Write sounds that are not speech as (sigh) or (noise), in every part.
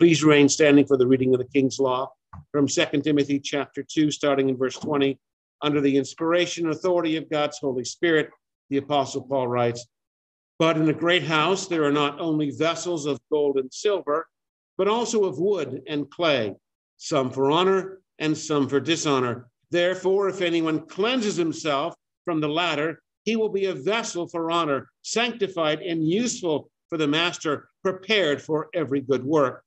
Please remain standing for the reading of the King's Law from 2 Timothy chapter 2, starting in verse 20. Under the inspiration and authority of God's Holy Spirit, the Apostle Paul writes, But in a great house there are not only vessels of gold and silver, but also of wood and clay, some for honor and some for dishonor. Therefore, if anyone cleanses himself from the latter, he will be a vessel for honor, sanctified and useful for the master, prepared for every good work.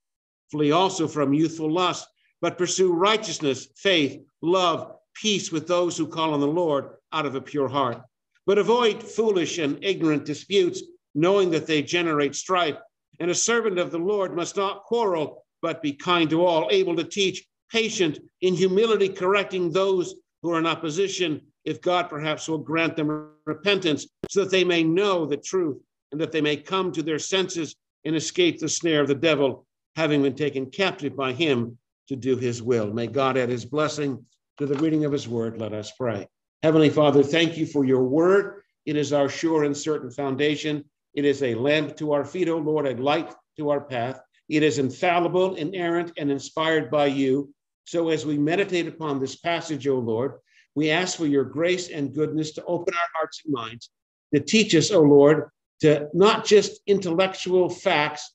Flee also from youthful lust, but pursue righteousness, faith, love, peace with those who call on the Lord out of a pure heart. But avoid foolish and ignorant disputes, knowing that they generate strife. And a servant of the Lord must not quarrel, but be kind to all, able to teach, patient, in humility, correcting those who are in opposition, if God perhaps will grant them repentance, so that they may know the truth and that they may come to their senses and escape the snare of the devil, having been taken captive by him to do his will. May God add his blessing to the reading of his word. Let us pray. Heavenly Father, thank you for your word. It is our sure and certain foundation. It is a lamp to our feet, O Lord, a light to our path. It is infallible, inerrant, and inspired by you. So as we meditate upon this passage, O Lord, we ask for your grace and goodness to open our hearts and minds, to teach us, O Lord, to not just intellectual facts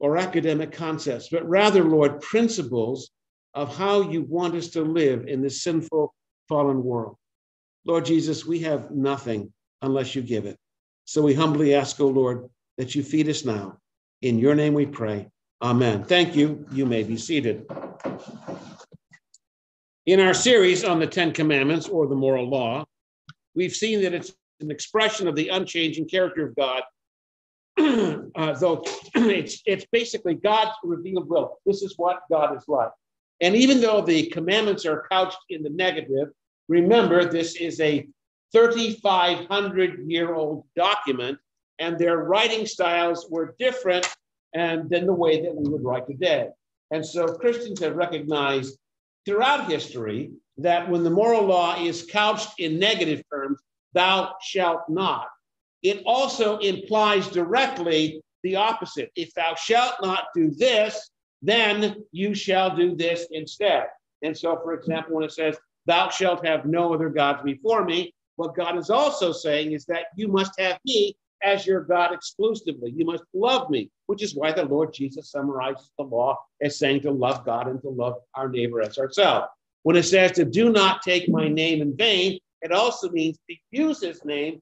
or academic concepts, but rather, Lord, principles of how you want us to live in this sinful, fallen world. Lord Jesus, we have nothing unless you give it. So we humbly ask, O Lord, that you feed us now. In your name we pray. Amen. Thank you. You may be seated. In our series on the Ten Commandments or the moral law, we've seen that it's an expression of the unchanging character of God, (clears throat) uh, though (clears throat) it's, it's basically God's revealed will. This is what God is like. And even though the commandments are couched in the negative, remember this is a 3,500 year old document, and their writing styles were different and than the way that we would write today. And so Christians have recognized throughout history that when the moral law is couched in negative terms, thou shalt not, it also implies directly the opposite. If thou shalt not do this, then you shall do this instead. And so, for example, when it says, Thou shalt have no other gods before me, what God is also saying is that you must have me as your God exclusively. You must love me, which is why the Lord Jesus summarizes the law as saying to love God and to love our neighbor as ourselves. When it says to do not take my name in vain, it also means to use his name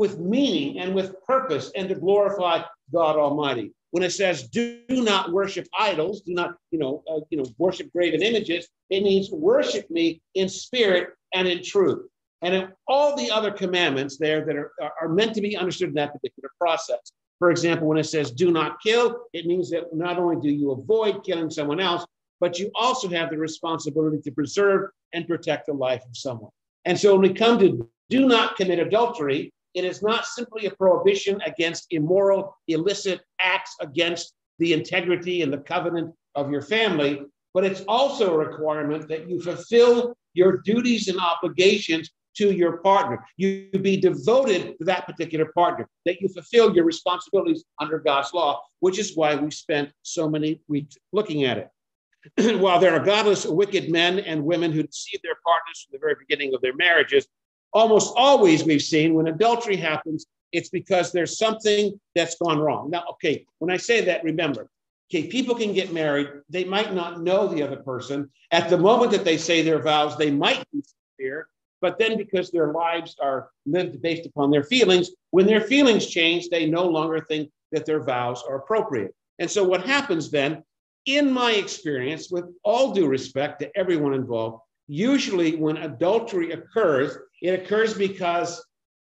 with meaning and with purpose and to glorify God Almighty. When it says do not worship idols, do not, you know, uh, you know, worship graven images, it means worship me in spirit and in truth. And in all the other commandments there that are, are meant to be understood in that particular process. For example, when it says do not kill, it means that not only do you avoid killing someone else, but you also have the responsibility to preserve and protect the life of someone. And so when we come to do not commit adultery, it is not simply a prohibition against immoral, illicit acts against the integrity and the covenant of your family, but it's also a requirement that you fulfill your duties and obligations to your partner. You be devoted to that particular partner, that you fulfill your responsibilities under God's law, which is why we spent so many weeks looking at it. (clears throat) While there are godless, wicked men and women who deceive their partners from the very beginning of their marriages, almost always we've seen when adultery happens, it's because there's something that's gone wrong. Now, okay, when I say that, remember, okay, people can get married. They might not know the other person. At the moment that they say their vows, they might be sincere, but then because their lives are lived based upon their feelings, when their feelings change, they no longer think that their vows are appropriate. And so what happens then, in my experience, with all due respect to everyone involved, usually when adultery occurs, it occurs because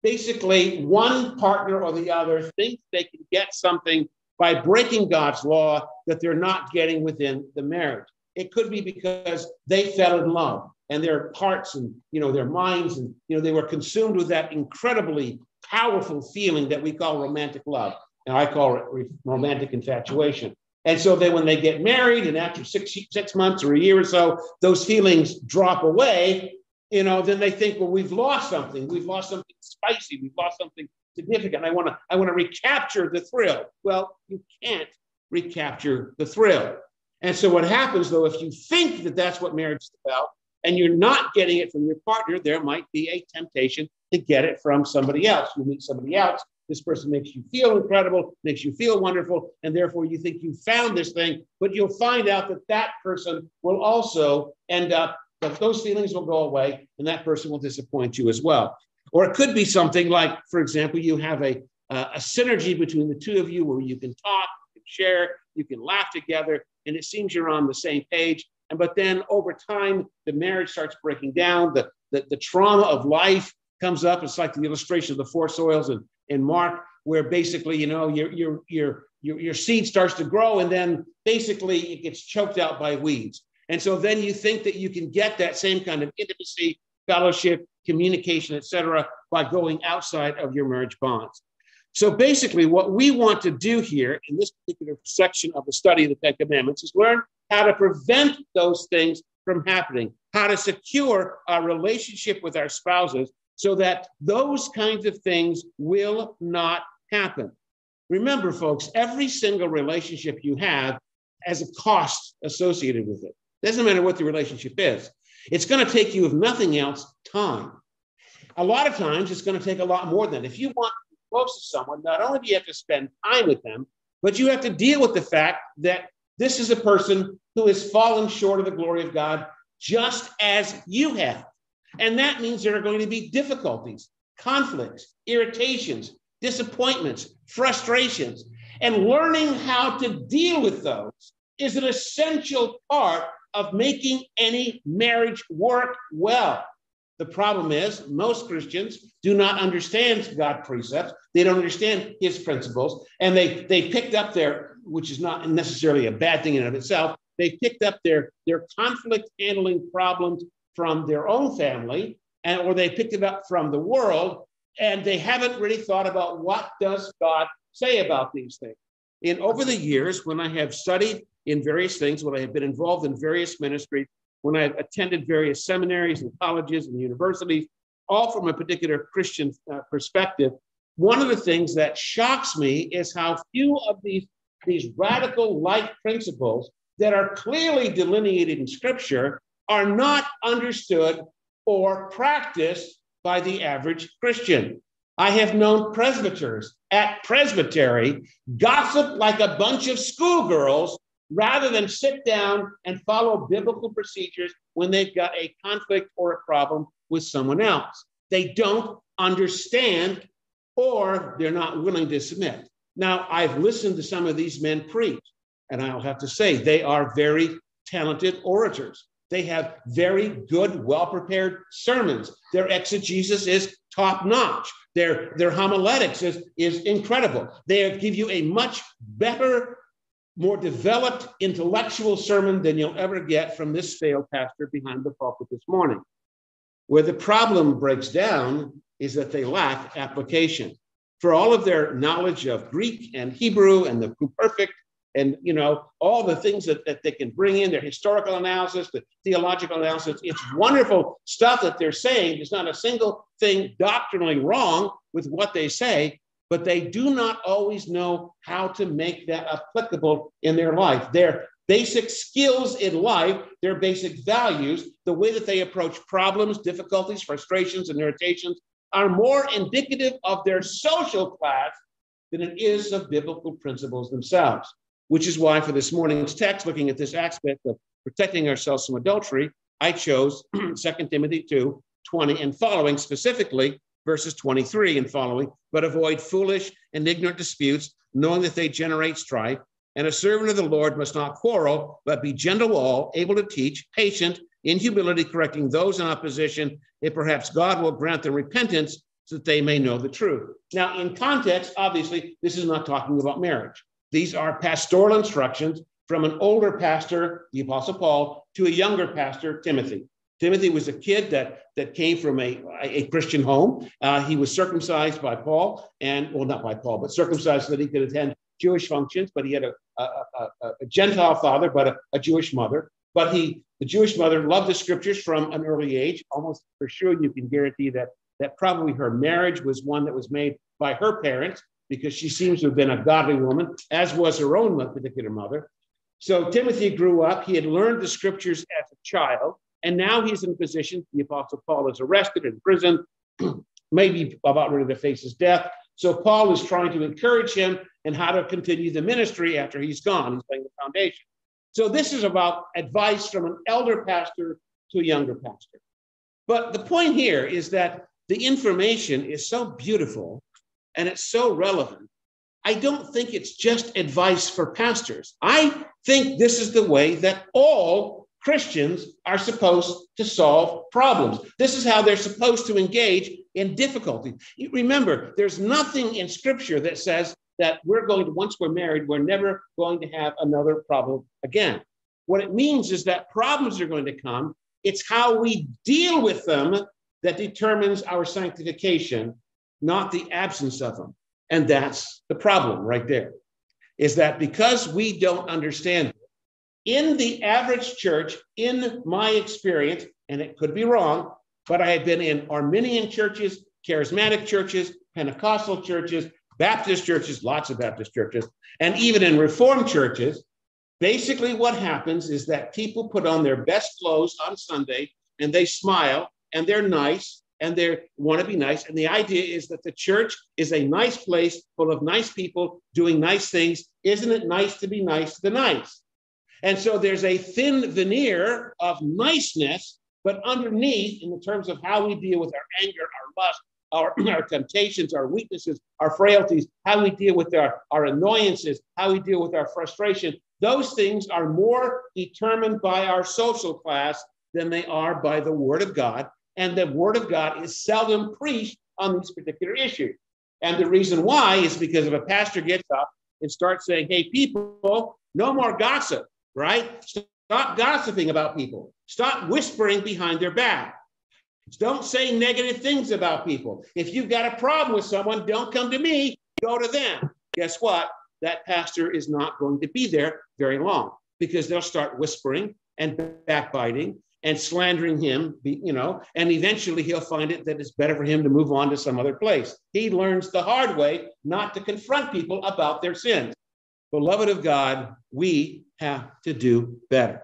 basically one partner or the other thinks they can get something by breaking God's law that they're not getting within the marriage. It could be because they fell in love and their hearts and you know their minds and you know they were consumed with that incredibly powerful feeling that we call romantic love and i call it romantic infatuation and so then when they get married and after six six months or a year or so those feelings drop away you know then they think well we've lost something we've lost something spicy we've lost something significant i want to i want to recapture the thrill well you can't recapture the thrill. And so, what happens though, if you think that that's what marriage is about and you're not getting it from your partner, there might be a temptation to get it from somebody else. You meet somebody else, this person makes you feel incredible, makes you feel wonderful, and therefore you think you found this thing, but you'll find out that that person will also end up, that those feelings will go away and that person will disappoint you as well. Or it could be something like, for example, you have a, uh, a synergy between the two of you where you can talk, you can share, you can laugh together, and it seems you're on the same page. And but then over time, the marriage starts breaking down. The, the, the trauma of life comes up. It's like the illustration of the four soils in, in Mark, where basically, you know, your, your, your, your, your seed starts to grow and then basically it gets choked out by weeds. And so then you think that you can get that same kind of intimacy, fellowship, communication, etc., by going outside of your marriage bonds. So basically, what we want to do here in this particular section of the study of the Ten Commandments is learn how to prevent those things from happening, how to secure our relationship with our spouses so that those kinds of things will not happen. Remember, folks, every single relationship you have has a cost associated with it. Doesn't matter what the relationship is. It's going to take you, if nothing else, time. A lot of times, it's going to take a lot more than if you want to be close to someone, not only do you have to spend time with them, but you have to deal with the fact that this is a person who has fallen short of the glory of God just as you have. And that means there are going to be difficulties, conflicts, irritations, disappointments, frustrations. And learning how to deal with those is an essential part of making any marriage work well. The problem is, most Christians do not understand God precepts. They don't understand his principles. And they, they picked up their, which is not necessarily a bad thing in and of itself, they picked up their, their conflict handling problems from their own family, and, or they picked it up from the world, and they haven't really thought about what does God say about these things. And over the years, when I have studied in various things, when I have been involved in various ministries, when I've attended various seminaries and colleges and universities, all from a particular Christian uh, perspective, one of the things that shocks me is how few of these, these radical life principles that are clearly delineated in Scripture are not understood or practiced by the average Christian. I have known presbyters at presbytery gossip like a bunch of schoolgirls rather than sit down and follow biblical procedures when they've got a conflict or a problem with someone else. They don't understand or they're not willing to submit. Now, I've listened to some of these men preach, and I'll have to say they are very talented orators. They have very good, well prepared sermons. Their exegesis is top notch. Their, their homiletics is, is incredible. They give you a much better more developed intellectual sermon than you'll ever get from this failed pastor behind the pulpit this morning. Where the problem breaks down is that they lack application. For all of their knowledge of Greek and Hebrew and the perfect and you know all the things that, that they can bring in their historical analysis the theological analysis it's wonderful stuff that they're saying there's not a single thing doctrinally wrong with what they say but they do not always know how to make that applicable in their life. Their basic skills in life, their basic values, the way that they approach problems, difficulties, frustrations, and irritations are more indicative of their social class than it is of biblical principles themselves. Which is why, for this morning's text, looking at this aspect of protecting ourselves from adultery, I chose (clears throat) 2 Timothy 2 20 and following specifically verses 23 and following, but avoid foolish and ignorant disputes, knowing that they generate strife. And a servant of the Lord must not quarrel, but be gentle all, able to teach, patient, in humility, correcting those in opposition, if perhaps God will grant them repentance so that they may know the truth. Now, in context, obviously, this is not talking about marriage. These are pastoral instructions from an older pastor, the Apostle Paul, to a younger pastor, Timothy. Timothy was a kid that, that came from a, a Christian home. Uh, he was circumcised by Paul, and well, not by Paul, but circumcised so that he could attend Jewish functions. But he had a, a, a, a Gentile father, but a, a Jewish mother. But he, the Jewish mother, loved the scriptures from an early age. Almost for sure, you can guarantee that that probably her marriage was one that was made by her parents, because she seems to have been a godly woman, as was her own particular mother. So Timothy grew up. He had learned the scriptures as a child, and now he's in a position. The Apostle Paul is arrested in prison, (clears throat) maybe about ready to face his death. So Paul is trying to encourage him and how to continue the ministry after he's gone. He's laying the foundation. So this is about advice from an elder pastor to a younger pastor. But the point here is that the information is so beautiful and it's so relevant. I don't think it's just advice for pastors. I think this is the way that all Christians are supposed to solve problems. This is how they're supposed to engage in difficulty. Remember, there's nothing in scripture that says that we're going to, once we're married, we're never going to have another problem again. What it means is that problems are going to come. It's how we deal with them that determines our sanctification, not the absence of them. And that's the problem right there. Is that because we don't understand in the average church, in my experience, and it could be wrong, but I have been in Arminian churches, charismatic churches, Pentecostal churches, Baptist churches, lots of Baptist churches, and even in Reformed churches. Basically, what happens is that people put on their best clothes on Sunday and they smile and they're nice and they want to be nice. And the idea is that the church is a nice place full of nice people doing nice things. Isn't it nice to be nice to the nice? And so there's a thin veneer of niceness, but underneath, in the terms of how we deal with our anger, our lust, our, (clears throat) our temptations, our weaknesses, our frailties, how we deal with our, our annoyances, how we deal with our frustration, those things are more determined by our social class than they are by the Word of God. And the Word of God is seldom preached on these particular issues. And the reason why is because if a pastor gets up and starts saying, hey, people, no more gossip, right? Stop gossiping about people. Stop whispering behind their back. Don't say negative things about people. If you've got a problem with someone, don't come to me, go to them. Guess what? That pastor is not going to be there very long because they'll start whispering and backbiting and slandering him, you know, and eventually he'll find it that it's better for him to move on to some other place. He learns the hard way not to confront people about their sins. Beloved of God, we have to do better.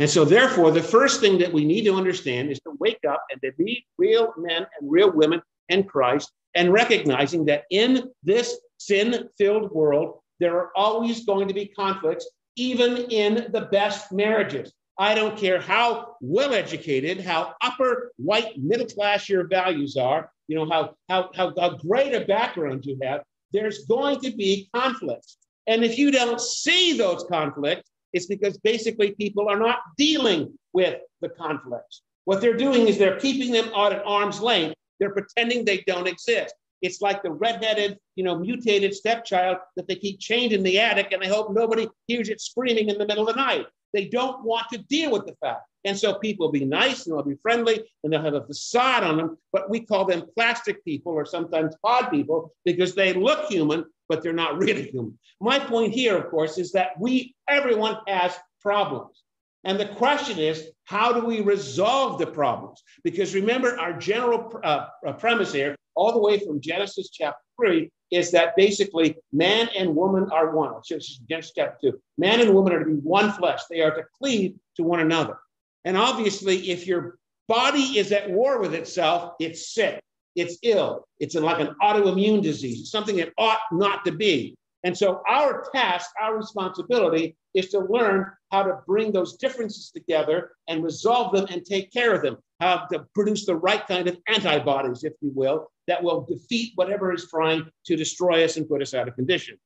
And so, therefore, the first thing that we need to understand is to wake up and to be real men and real women in Christ and recognizing that in this sin filled world, there are always going to be conflicts, even in the best marriages. I don't care how well educated, how upper white middle class your values are, you know, how, how, how, how great a background you have, there's going to be conflicts. And if you don't see those conflicts, it's because basically people are not dealing with the conflicts. What they're doing is they're keeping them out at arm's length. They're pretending they don't exist. It's like the redheaded, you know, mutated stepchild that they keep chained in the attic and they hope nobody hears it screaming in the middle of the night. They don't want to deal with the fact. And so people will be nice and they'll be friendly and they'll have a facade on them, but we call them plastic people or sometimes pod people because they look human, but they're not (laughs) really human. My point here, of course, is that we, everyone has problems. And the question is, how do we resolve the problems? Because remember, our general uh, uh premise here, all the way from Genesis chapter 3, is that basically man and woman are one. Genesis chapter 2. Man and woman are to be one flesh, they are to cleave to one another. And obviously, if your body is at war with itself, it's sick, it's ill, it's like an autoimmune disease, something it ought not to be. And so, our task, our responsibility is to learn how to bring those differences together and resolve them and take care of them, how to produce the right kind of antibodies, if you will, that will defeat whatever is trying to destroy us and put us out of condition.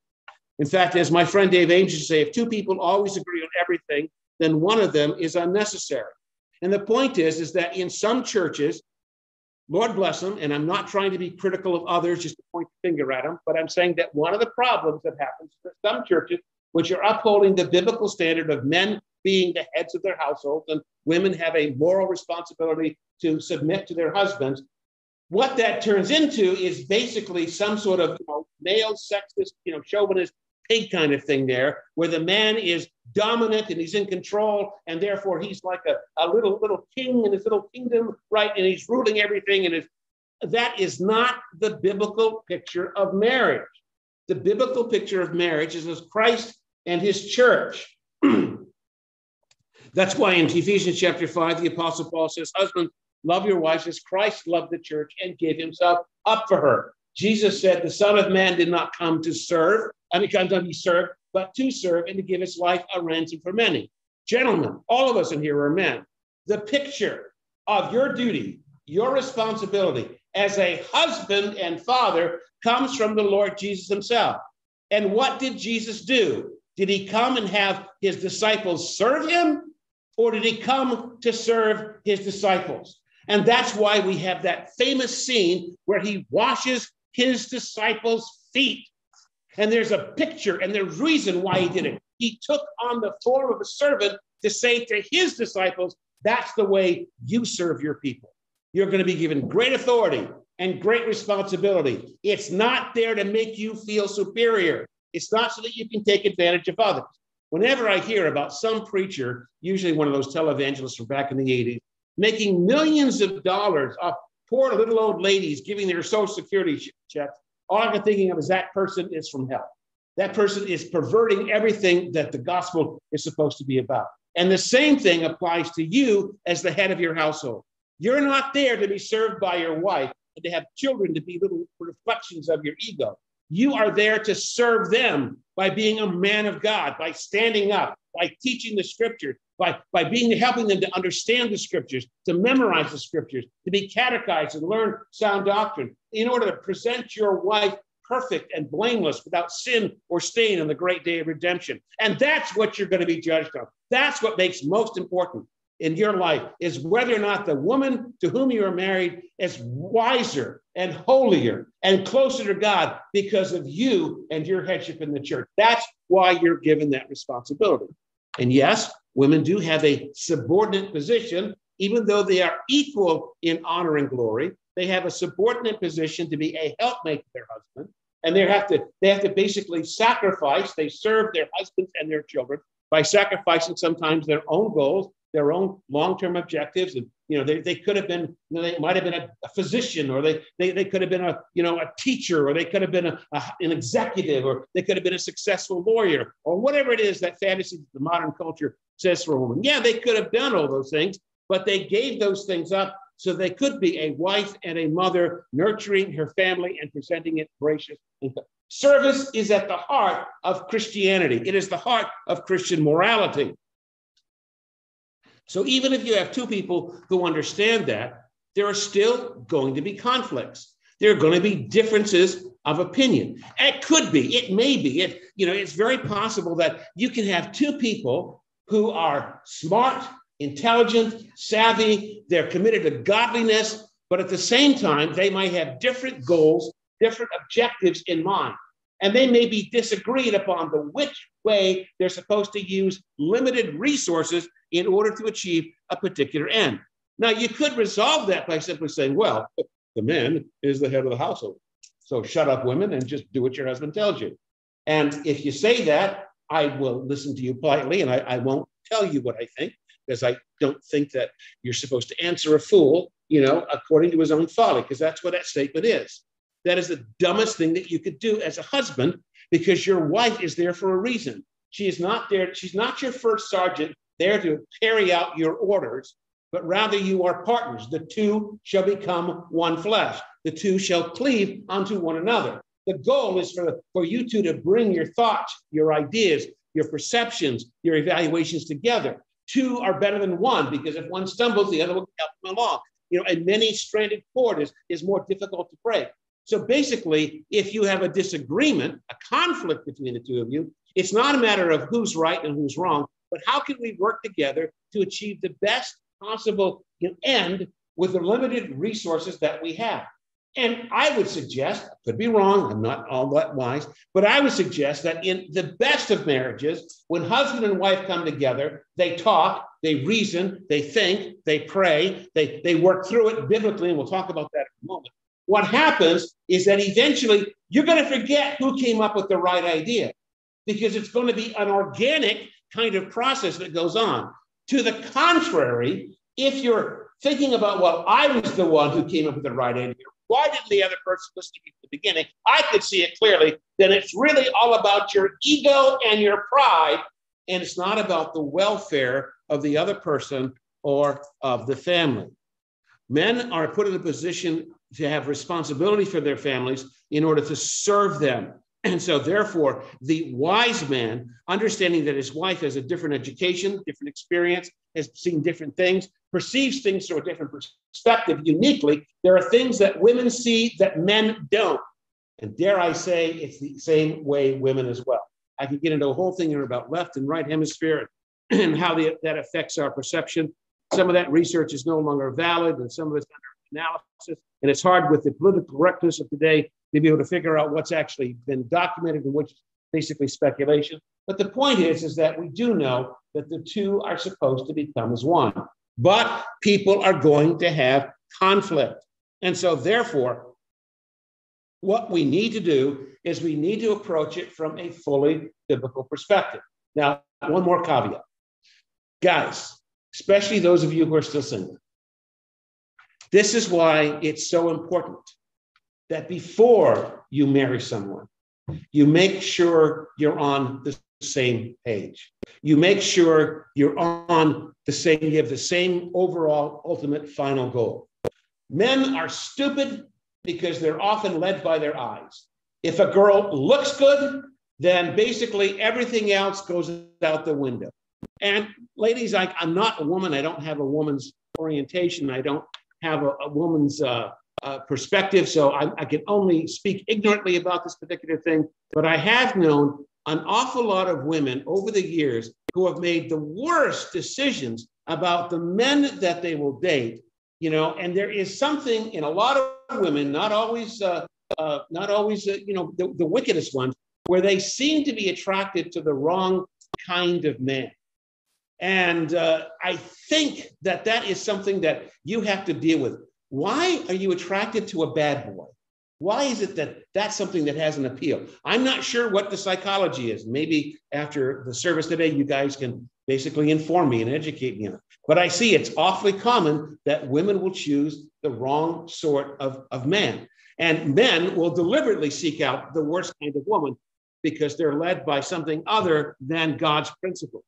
In fact, as my friend Dave Ames used to say, if two people always agree on everything, then one of them is unnecessary. And the point is, is that in some churches, Lord bless them, and I'm not trying to be critical of others just to point the finger at them, but I'm saying that one of the problems that happens that some churches, which are upholding the biblical standard of men being the heads of their households and women have a moral responsibility to submit to their husbands, what that turns into is basically some sort of you know, male sexist, you know, chauvinist pig kind of thing there, where the man is dominant and he's in control, and therefore he's like a, a little little king in his little kingdom, right? And he's ruling everything. And that is not the biblical picture of marriage. the biblical picture of marriage is as Christ and his church. (clears throat) That's why in Ephesians chapter 5, the Apostle Paul says, Husband, love your wives as Christ loved the church and gave himself up for her. Jesus said, The Son of Man did not come to serve, I mean, come to be served, but to serve and to give his life a ransom for many. Gentlemen, all of us in here are men. The picture of your duty, your responsibility as a husband and father comes from the Lord Jesus himself. And what did Jesus do? Did he come and have his disciples serve him? Or did he come to serve his disciples? And that's why we have that famous scene where he washes his disciples' feet. And there's a picture and there's reason why he did it. He took on the form of a servant to say to his disciples, that's the way you serve your people. You're going to be given great authority and great responsibility. It's not there to make you feel superior. It's not so that you can take advantage of others. Whenever I hear about some preacher, usually one of those televangelists from back in the 80s, making millions of dollars off poor little old ladies giving their social security checks, all I'm thinking of is that person is from hell. That person is perverting everything that the gospel is supposed to be about. And the same thing applies to you as the head of your household. You're not there to be served by your wife and to have children to be little reflections of your ego. You are there to serve them by being a man of God, by standing up, by teaching the scriptures, by, by being helping them to understand the scriptures, to memorize the scriptures, to be catechized and learn sound doctrine, in order to present your wife perfect and blameless without sin or stain on the great day of redemption. And that's what you're going to be judged on. That's what makes most important in your life is whether or not the woman to whom you are married is wiser and holier and closer to God because of you and your headship in the church. That's why you're given that responsibility. And yes, women do have a subordinate position, even though they are equal in honor and glory. They have a subordinate position to be a helpmate to their husband, and they have to they have to basically sacrifice. They serve their husbands and their children by sacrificing sometimes their own goals their own long-term objectives and you know they, they could have been they might have been a, a, physician or they, they they could have been a you know a teacher or they could have been a, a, an executive or they could have been a successful lawyer or whatever it is that fantasy the modern culture says for a woman. Yeah they could have done all those things but they gave those things up so they could be a wife and a mother nurturing her family and presenting it gracious service is at the heart of christianity. It is the heart of christian morality so even if you have two people who understand that, there are still going to be conflicts. There are going to be differences of opinion. It could be, it may be, it, you know, it's very possible that you can have two people who are smart, intelligent, savvy, they're committed to godliness, but at the same time, they might have different goals, different objectives in mind. And they may be disagreed upon the which way they're supposed to use limited resources in order to achieve a particular end. Now, you could resolve that by simply saying, well, the man is the head of the household. So shut up, women, and just do what your husband tells you. And if you say that, I will listen to you politely and I, I won't tell you what I think because I don't think that you're supposed to answer a fool, you know, according to his own folly, because that's what that statement is. That is the dumbest thing that you could do as a husband because your wife is there for a reason. She is not there, she's not your first sergeant there to carry out your orders, but rather you are partners. The two shall become one flesh, the two shall cleave unto one another. The goal is for, for you two to bring your thoughts, your ideas, your perceptions, your evaluations together. Two are better than one because if one stumbles, the other will help them along. You know, a many stranded cord is, is more difficult to break. So basically, if you have a disagreement, a conflict between the two of you, it's not a matter of who's right and who's wrong but how can we work together to achieve the best possible end with the limited resources that we have? And I would suggest, I could be wrong, I'm not all that wise, but I would suggest that in the best of marriages, when husband and wife come together, they talk, they reason, they think, they pray, they, they work through it biblically, and we'll talk about that in a moment. What happens is that eventually you're going to forget who came up with the right idea because it's going to be an organic kind of process that goes on. To the contrary, if you're thinking about, well, I was the one who came up with the right idea, why didn't the other person listen to me at the beginning? I could see it clearly. Then it's really all about your ego and your pride, and it's not about the welfare of the other person or of the family. Men are put in a position to have responsibility for their families in order to serve them. And so, therefore, the wise man, understanding that his wife has a different education, different experience, has seen different things, perceives things through a different perspective uniquely, there are things that women see that men don't. And dare I say, it's the same way women as well. I could get into a whole thing here about left and right hemisphere and (clears throat) how the, that affects our perception. Some of that research is no longer valid, and some of it's under analysis. And it's hard with the political correctness of today to be able to figure out what's actually been documented and which is basically speculation. But the point is, is that we do know that the two are supposed to become as one. But people are going to have conflict. And so, therefore, what we need to do is we need to approach it from a fully biblical perspective. Now, one more caveat. Guys, especially those of you who are still single, this is why it's so important that before you marry someone, you make sure you're on the same page. You make sure you're on the same, you have the same overall ultimate final goal. Men are stupid because they're often led by their eyes. If a girl looks good, then basically everything else goes out the window. And ladies, I, I'm not a woman. I don't have a woman's orientation. I don't have a, a woman's uh, uh, perspective. So I, I can only speak ignorantly about this particular thing. But I have known an awful lot of women over the years who have made the worst decisions about the men that they will date. You know, and there is something in a lot of women, not always, uh, uh, not always, uh, you know, the, the wickedest ones, where they seem to be attracted to the wrong kind of man. And uh, I think that that is something that you have to deal with. Why are you attracted to a bad boy? Why is it that that's something that has an appeal? I'm not sure what the psychology is. Maybe after the service today, you guys can basically inform me and educate me on it. But I see it's awfully common that women will choose the wrong sort of, of man. And men will deliberately seek out the worst kind of woman because they're led by something other than God's principle.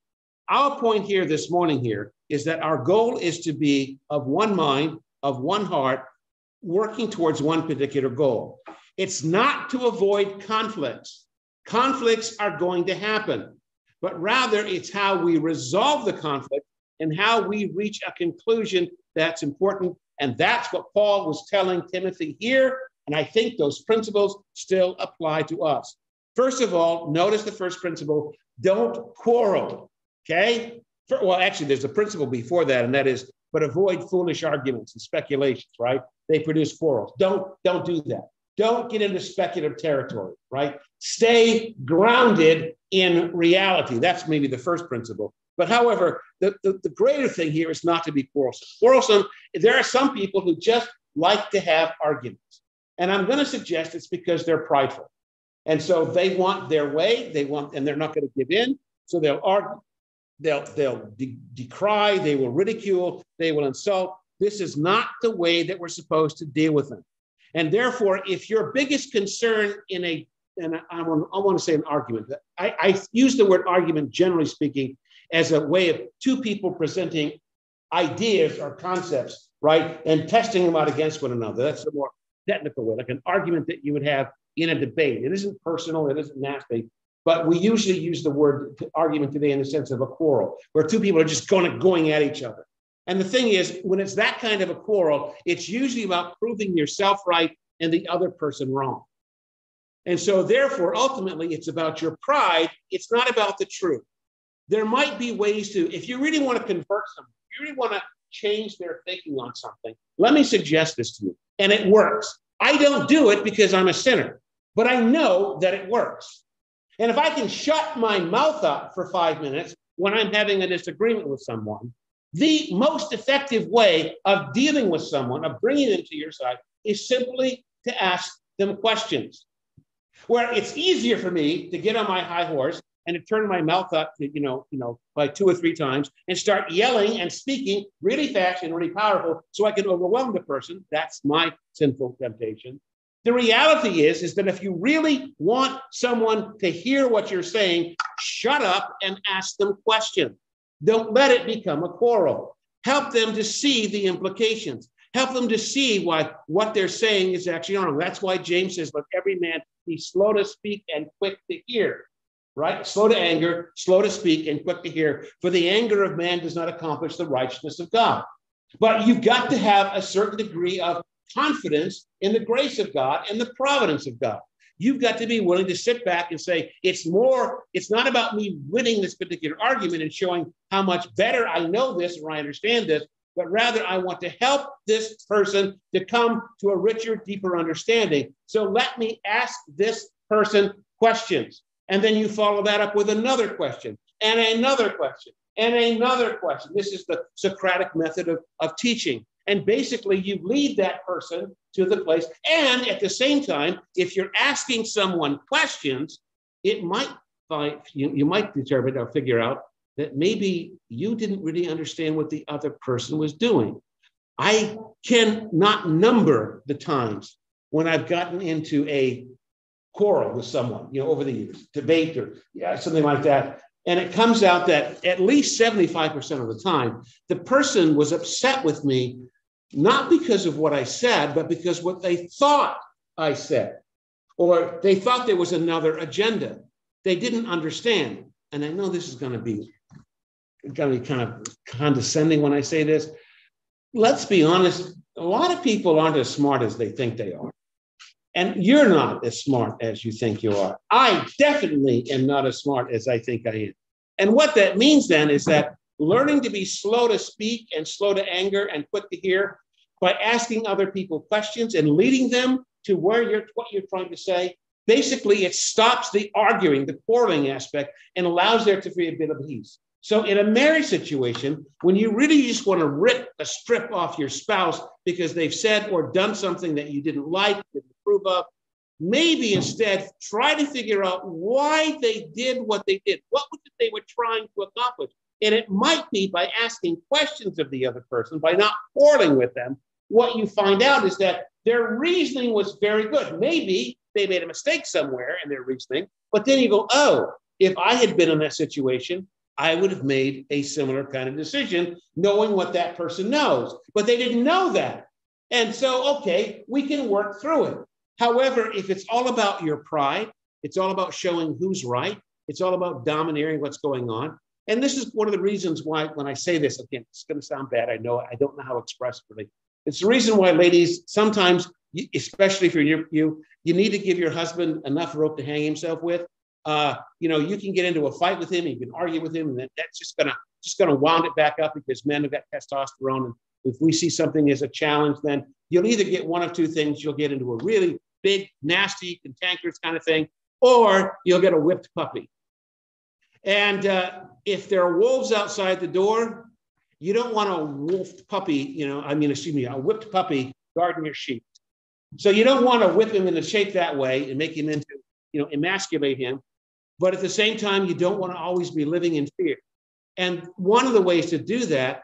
Our point here this morning here is that our goal is to be of one mind, of one heart, working towards one particular goal. It's not to avoid conflicts. Conflicts are going to happen, but rather it's how we resolve the conflict and how we reach a conclusion that's important. And that's what Paul was telling Timothy here. And I think those principles still apply to us. First of all, notice the first principle don't quarrel. Okay. Well, actually, there's a principle before that, and that is, but avoid foolish arguments and speculations, right? They produce quarrels. Don't, don't do that. Don't get into speculative territory, right? Stay grounded in reality. That's maybe the first principle. But however, the, the, the greater thing here is not to be quarrelsome. Quarrelsome, there are some people who just like to have arguments. And I'm going to suggest it's because they're prideful. And so they want their way, they want, and they're not going to give in. So they'll argue, they'll they'll de- decry, they will ridicule, they will insult. This is not the way that we're supposed to deal with them. And therefore, if your biggest concern in a and I want, I want to say an argument. I, I use the word argument, generally speaking, as a way of two people presenting ideas or concepts, right, and testing them out against one another. That's the more technical way, like an argument that you would have in a debate. It isn't personal, it isn't nasty, but we usually use the word argument today in the sense of a quarrel, where two people are just going, going at each other. And the thing is, when it's that kind of a quarrel, it's usually about proving yourself right and the other person wrong. And so, therefore, ultimately, it's about your pride. It's not about the truth. There might be ways to, if you really want to convert someone, if you really want to change their thinking on something, let me suggest this to you. And it works. I don't do it because I'm a sinner, but I know that it works. And if I can shut my mouth up for five minutes when I'm having a disagreement with someone, the most effective way of dealing with someone, of bringing them to your side, is simply to ask them questions. Where it's easier for me to get on my high horse and to turn my mouth up, to, you know, you know, by two or three times and start yelling and speaking really fast and really powerful so I can overwhelm the person. That's my sinful temptation. The reality is, is that if you really want someone to hear what you're saying, shut up and ask them questions. Don't let it become a quarrel. Help them to see the implications. Help them to see why what they're saying is actually wrong. That's why James says, let every man be slow to speak and quick to hear. Right? Slow to anger, slow to speak, and quick to hear. For the anger of man does not accomplish the righteousness of God. But you've got to have a certain degree of confidence in the grace of God and the providence of God. You've got to be willing to sit back and say, it's more, it's not about me winning this particular argument and showing how much better I know this or I understand this, but rather I want to help this person to come to a richer, deeper understanding. So let me ask this person questions. And then you follow that up with another question and another question and another question. This is the Socratic method of, of teaching. And basically, you lead that person to the place. And at the same time, if you're asking someone questions, it might find, you, you might determine or figure out that maybe you didn't really understand what the other person was doing. I cannot number the times when I've gotten into a quarrel with someone, you know, over the years, debate or yeah, something like that. And it comes out that at least 75% of the time, the person was upset with me not because of what I said, but because what they thought I said, or they thought there was another agenda. They didn't understand. And I know this is going to be going to be kind of condescending when I say this. Let's be honest, a lot of people aren't as smart as they think they are. And you're not as smart as you think you are. I definitely am not as smart as I think I am. And what that means then is that learning to be slow to speak and slow to anger and quick to hear by asking other people questions and leading them to where you're what you're trying to say. Basically it stops the arguing the quarreling aspect and allows there to be a bit of peace so in a marriage situation when you really just want to rip a strip off your spouse because they've said or done something that you didn't like didn't approve of maybe instead try to figure out why they did what they did. What was it they were trying to accomplish and it might be by asking questions of the other person, by not quarreling with them. What you find out is that their reasoning was very good. Maybe they made a mistake somewhere in their reasoning, but then you go, oh, if I had been in that situation, I would have made a similar kind of decision, knowing what that person knows. But they didn't know that. And so, okay, we can work through it. However, if it's all about your pride, it's all about showing who's right, it's all about domineering what's going on, and this is one of the reasons why, when I say this, again, it's going to sound bad. I know I don't know how to express it really. It's the reason why, ladies, sometimes, especially if you're you, you need to give your husband enough rope to hang himself with. Uh, you know, you can get into a fight with him, you can argue with him, and that, that's just gonna just gonna wound it back up because men have got testosterone. And if we see something as a challenge, then you'll either get one of two things: you'll get into a really big, nasty, cantankerous kind of thing, or you'll get a whipped puppy. And uh, if there are wolves outside the door, you don't want a wolf puppy, you know, I mean, excuse me, a whipped puppy guarding your sheep. So you don't want to whip him into shape that way and make him into, you know, emasculate him. But at the same time, you don't want to always be living in fear. And one of the ways to do that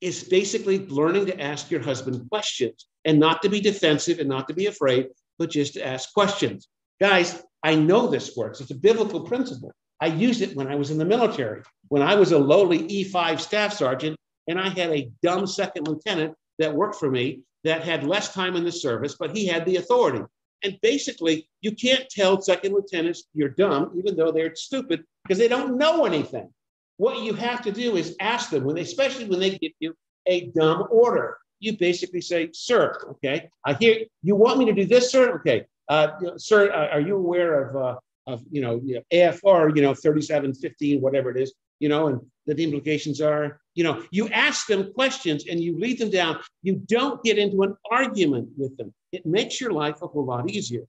is basically learning to ask your husband questions and not to be defensive and not to be afraid, but just to ask questions. Guys, I know this works. It's a biblical principle. I used it when I was in the military. When I was a lowly E5 staff sergeant, and I had a dumb second lieutenant that worked for me that had less time in the service, but he had the authority. And basically, you can't tell second lieutenants you're dumb, even though they're stupid, because they don't know anything. What you have to do is ask them, when they, especially when they give you a dumb order. You basically say, "Sir, okay, I hear you want me to do this, sir. Okay, uh, sir, uh, are you aware of uh, of you know, you know AFR, you know, 3715, whatever it is, you know, and the implications are, you know, you ask them questions and you lead them down. You don't get into an argument with them. It makes your life a whole lot easier.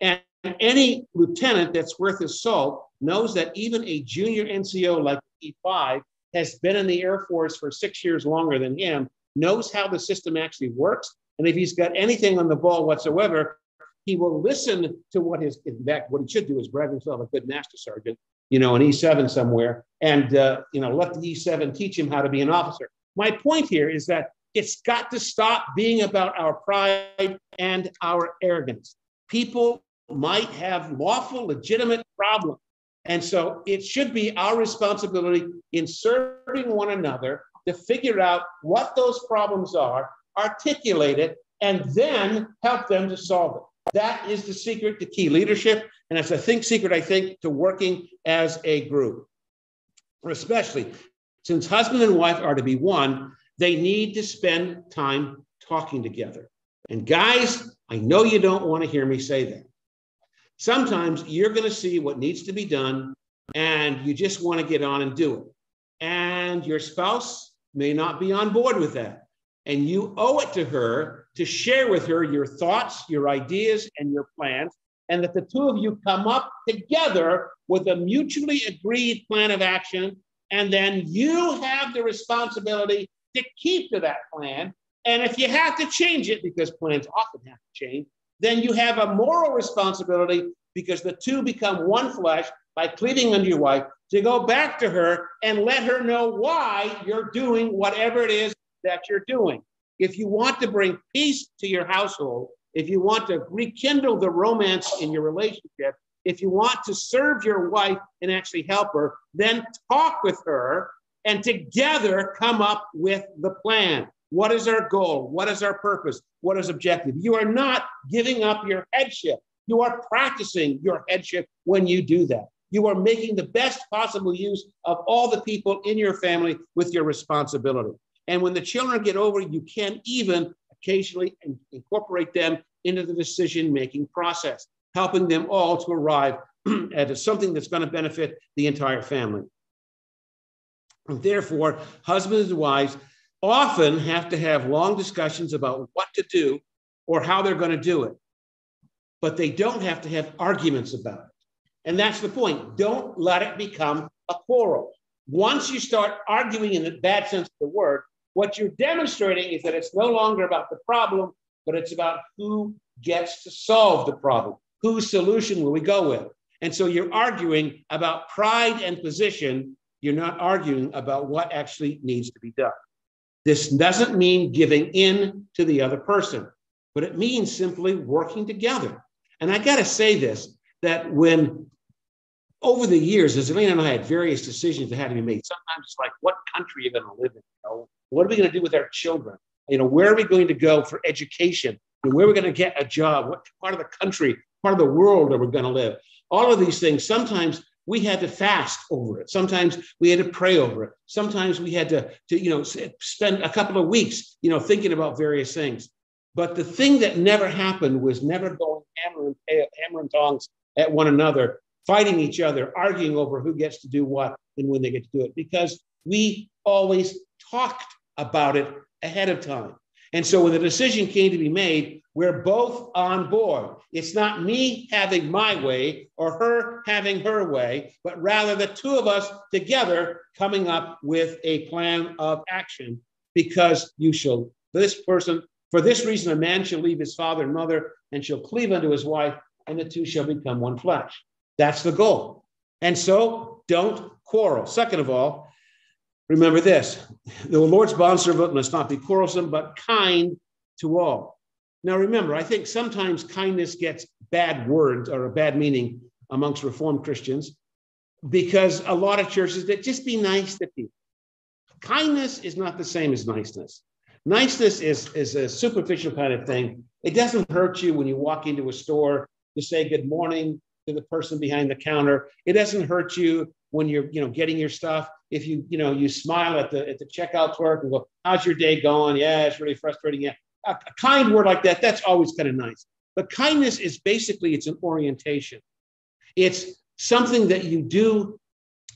And any lieutenant that's worth his salt knows that even a junior NCO like E5 has been in the Air Force for six years longer than him, knows how the system actually works. And if he's got anything on the ball whatsoever, he will listen to what his, in fact, what he should do is brag himself a good master sergeant. you know, an E7 somewhere and, uh, you know, let the E7 teach him how to be an officer. My point here is that it's got to stop being about our pride and our arrogance. People might have lawful, legitimate problems. And so it should be our responsibility in serving one another to figure out what those problems are, articulate it, and then help them to solve it. That is the secret to key leadership. And it's a think secret, I think, to working as a group. Especially since husband and wife are to be one, they need to spend time talking together. And guys, I know you don't want to hear me say that. Sometimes you're going to see what needs to be done and you just want to get on and do it. And your spouse may not be on board with that. And you owe it to her to share with her your thoughts, your ideas, and your plans, and that the two of you come up together with a mutually agreed plan of action. And then you have the responsibility to keep to that plan. And if you have to change it, because plans often have to change, then you have a moral responsibility because the two become one flesh by cleaving unto your wife to go back to her and let her know why you're doing whatever it is that you're doing. If you want to bring peace to your household, if you want to rekindle the romance in your relationship, if you want to serve your wife and actually help her, then talk with her and together come up with the plan. What is our goal? What is our purpose? What is objective? You are not giving up your headship. You are practicing your headship when you do that. You are making the best possible use of all the people in your family with your responsibility. And when the children get over, you can even occasionally incorporate them into the decision making process, helping them all to arrive (clears throat) at something that's going to benefit the entire family. And therefore, husbands and wives often have to have long discussions about what to do or how they're going to do it, but they don't have to have arguments about it. And that's the point. Don't let it become a quarrel. Once you start arguing in the bad sense of the word, what you're demonstrating is that it's no longer about the problem, but it's about who gets to solve the problem. Whose solution will we go with? And so you're arguing about pride and position. You're not arguing about what actually needs to be done. This doesn't mean giving in to the other person, but it means simply working together. And I got to say this that when over the years, as Elaine and I had various decisions that had to be made, sometimes it's like, what country are you going to live in? You know, what are we going to do with our children? You know, where are we going to go for education? And where are we going to get a job? What part of the country, part of the world are we going to live? All of these things, sometimes we had to fast over it. Sometimes we had to pray over it. Sometimes we had to, to you know, spend a couple of weeks, you know, thinking about various things. But the thing that never happened was never going hammer and, hammer and tongs at one another, fighting each other, arguing over who gets to do what and when they get to do it, because we always talked about it ahead of time. And so when the decision came to be made, we're both on board. It's not me having my way or her having her way, but rather the two of us together coming up with a plan of action because you shall, this person, for this reason, a man shall leave his father and mother and shall cleave unto his wife, and the two shall become one flesh. That's the goal. And so don't quarrel. Second of all, Remember this the Lord's bondservant must not be quarrelsome, but kind to all. Now, remember, I think sometimes kindness gets bad words or a bad meaning amongst Reformed Christians because a lot of churches that just be nice to people. Kindness is not the same as niceness. Niceness is, is a superficial kind of thing. It doesn't hurt you when you walk into a store to say good morning to the person behind the counter. It doesn't hurt you when you're you know getting your stuff if you you know you smile at the at the checkout clerk and go how's your day going? Yeah it's really frustrating. Yeah. A, a kind word like that that's always kind of nice. But kindness is basically it's an orientation. It's something that you do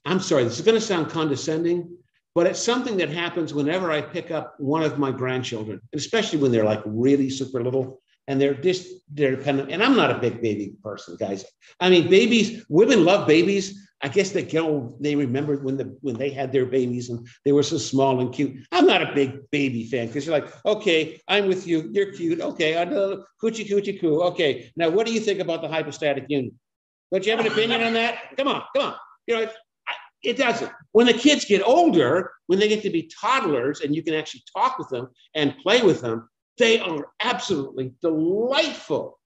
i'm sorry this is going to sound condescending but it's something that happens whenever i pick up one of my grandchildren especially when they're like really super little and they're just they're kind of and i'm not a big baby person guys. I mean babies women love babies I guess they go, they remember when the when they had their babies and they were so small and cute. I'm not a big baby fan because you're like, okay, I'm with you. You're cute. Okay, I know coochie coochie coo. Okay, now what do you think about the hypostatic union? Don't you have an opinion on that? Come on, come on. You know, it, it doesn't. When the kids get older, when they get to be toddlers and you can actually talk with them and play with them, they are absolutely delightful.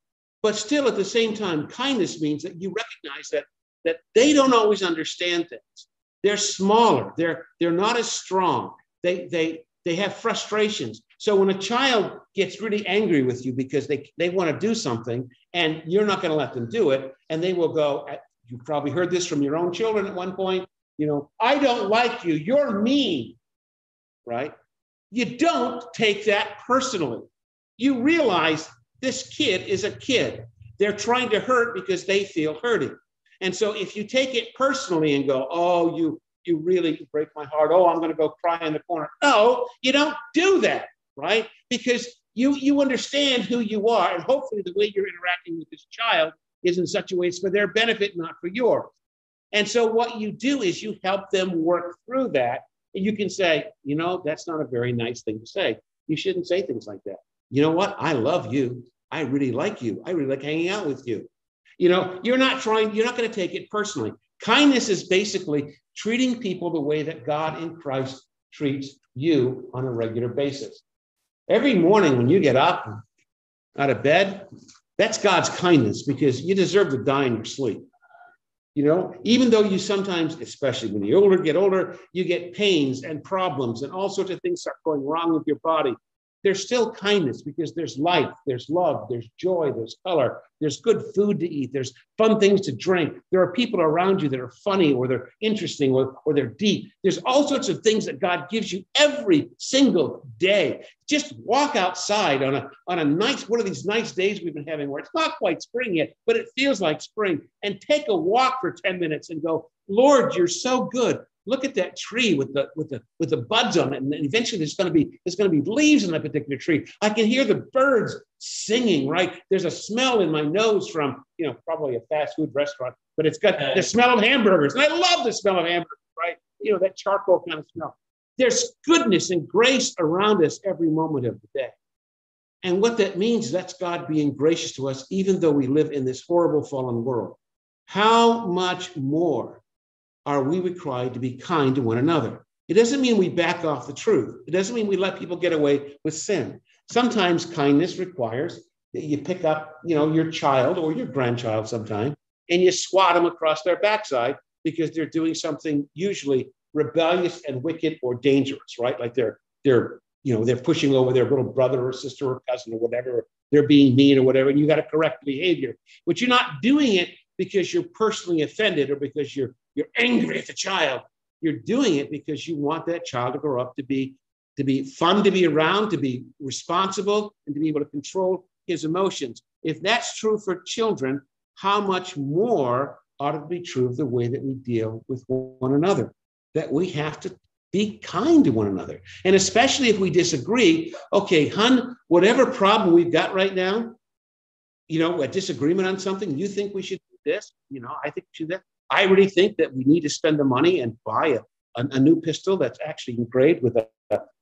But still, at the same time, kindness means that you recognize that, that they don't always understand things. They're smaller, they're, they're not as strong, they, they, they have frustrations. So when a child gets really angry with you because they, they want to do something and you're not going to let them do it, and they will go, you've probably heard this from your own children at one point, you know, I don't like you, you're mean, right? You don't take that personally. You realize this kid is a kid. They're trying to hurt because they feel hurting. And so if you take it personally and go, oh, you you really break my heart. Oh, I'm going to go cry in the corner. No, you don't do that, right? Because you you understand who you are, and hopefully the way you're interacting with this child is in such a way it's for their benefit, not for yours. And so what you do is you help them work through that. And you can say, you know, that's not a very nice thing to say. You shouldn't say things like that. You know what? I love you. I really like you. I really like hanging out with you. You know, you're not trying, you're not going to take it personally. Kindness is basically treating people the way that God in Christ treats you on a regular basis. Every morning when you get up out of bed, that's God's kindness because you deserve to die in your sleep. You know, even though you sometimes, especially when you're older, get older, you get pains and problems and all sorts of things start going wrong with your body there's still kindness because there's life, there's love, there's joy, there's color, there's good food to eat, there's fun things to drink. There are people around you that are funny or they're interesting or, or they're deep. There's all sorts of things that God gives you every single day. Just walk outside on a, on a nice, one of these nice days we've been having where it's not quite spring yet, but it feels like spring, and take a walk for 10 minutes and go, Lord, you're so good look at that tree with the with the with the buds on it, and eventually there's going to be there's going to be leaves in that particular tree. I can hear the birds singing. Right, there's a smell in my nose from you know probably a fast food restaurant, but it's got the smell of hamburgers, and I love the smell of hamburgers. Right, you know that charcoal kind of smell. There's goodness and grace around us every moment of the day. And what that means is that's God being gracious to us, even though we live in this horrible fallen world. How much more are we required to be kind to one another. It doesn't mean we back off the truth. It doesn't mean we let people get away with sin. Sometimes kindness requires that you pick up, you know, your child or your grandchild sometime and you swat them across their backside because they're doing something usually rebellious and wicked or dangerous, right? Like they're they're you know they're pushing over their little brother or sister or cousin or whatever. They're being mean or whatever, and you got to correct behavior. But you're not doing it because you're personally offended or because you're you're angry at the child. You're doing it because you want that child to grow up to be to be fun to be around, to be responsible, and to be able to control his emotions. If that's true for children, how much more ought to be true of the way that we deal with one another? That we have to be kind to one another. And especially if we disagree, okay, hun, whatever problem we've got right now, you know, a disagreement on something, you think we should do this, you know, I think we should do that. I really think that we need to spend the money and buy a, a, a new pistol that's actually engraved with a,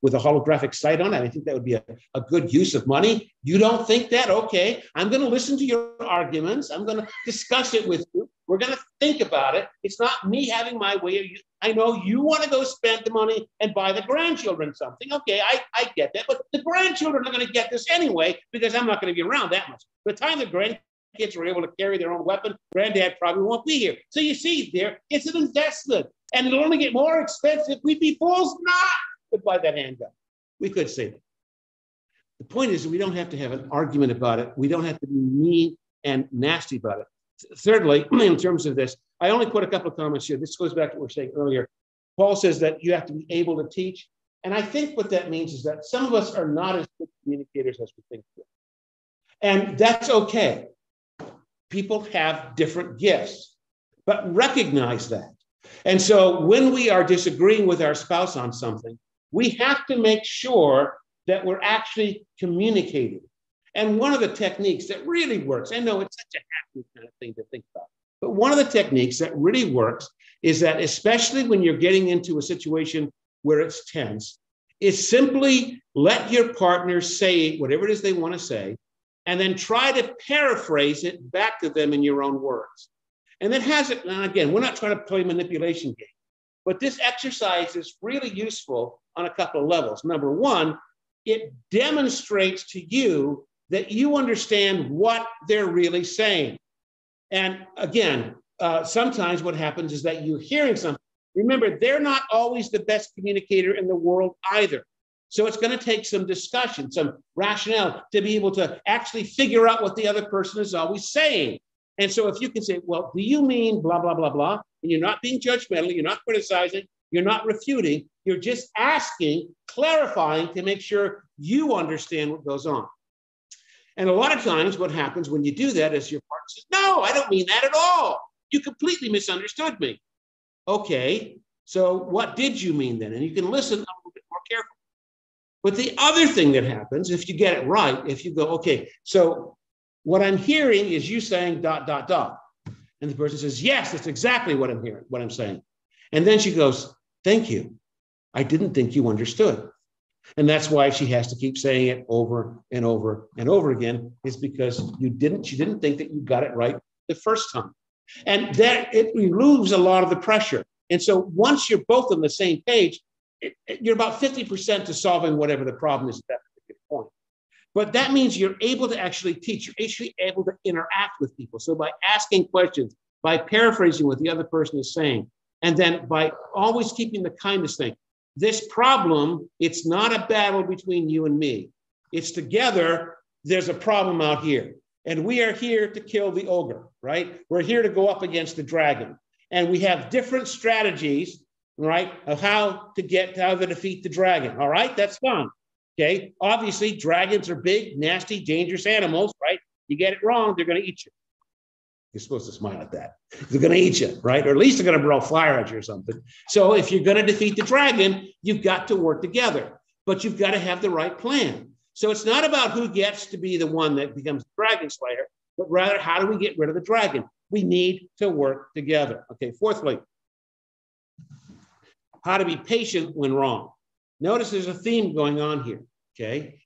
with a holographic sight on it. I think that would be a, a good use of money. You don't think that? Okay, I'm going to listen to your arguments. I'm going to discuss it with you. We're going to think about it. It's not me having my way. I know you want to go spend the money and buy the grandchildren something. Okay, I, I get that. But the grandchildren are going to get this anyway because I'm not going to be around that much. By the time the grand kids were able to carry their own weapon, granddad probably won't be here. So you see, there, it's an investment. And it'll only get more expensive. We'd be fools not to buy that handgun. We could say that. The point is, we don't have to have an argument about it. We don't have to be mean and nasty about it. Thirdly, (clears throat) in terms of this, I only put a couple of comments here. This goes back to what we were saying earlier. Paul says that you have to be able to teach. And I think what that means is that some of us are not as good communicators as we think. We are. And that's okay people have different gifts, but recognize that. And so when we are disagreeing with our spouse on something, we have to make sure that we're actually communicating. And one of the techniques that really works, I know it's such a happy kind of thing to think about, but one of the techniques that really works is that, especially when you're getting into a situation where it's tense, is simply let your partner say whatever it is they want to say and then try to paraphrase it back to them in your own words. And it has it, and again, we're not trying to play manipulation game, but this exercise is really useful on a couple of levels. Number one, it demonstrates to you that you understand what they're really saying. And again, uh, sometimes what happens is that you're hearing something. Remember, they're not always the best communicator in the world either. So it's going to take some discussion, some rationale to be able to actually figure out what the other person is always saying. And so if you can say, well, do you mean blah, blah, blah, blah? And you're not being judgmental, you're not criticizing, you're not refuting, you're just asking, clarifying to make sure you understand what goes on. And a lot of times, what happens when you do that is your partner says, No, I don't mean that at all. You completely misunderstood me. Okay, so what did you mean then? And you can listen a little bit more carefully. But the other thing that happens, if you get it right, if you go, okay, so what I'm hearing is you saying dot, dot, dot. And the person says, Yes, that's exactly what I'm hearing, what I'm saying. And then she goes, Thank you. I didn't think you understood. And that's why she has to keep saying it over and over and over again, is because you didn't, she didn't think that you got it right the first time. And that it removes a lot of the pressure. And so once you're both on the same page, it, it, you're about 50% to solving whatever the problem is at that particular point. But that means you're able to actually teach, you're actually able to interact with people. So by asking questions, by paraphrasing what the other person is saying, and then by always keeping the kindness thing, this problem, it's not a battle between you and me. It's together, there's a problem out here. And we are here to kill the ogre, right? We're here to go up against the dragon. And we have different strategies, right, of how to get how to defeat the dragon. All right, that's fun. Okay. Obviously, dragons are big, nasty, dangerous animals, right? You get it wrong, they're going to eat you. You're supposed to smile at that. They're going to eat you, right? Or at least they're going to blow fire at you or something. So if you're going to defeat the dragon, you've got to work together, but you've got to have the right plan. So it's not about who gets to be the one that becomes the dragon slayer, but rather how do we get rid of the dragon? We need to work together. Okay, fourthly, how to be patient when wrong. Notice there's a theme going on here. Okay,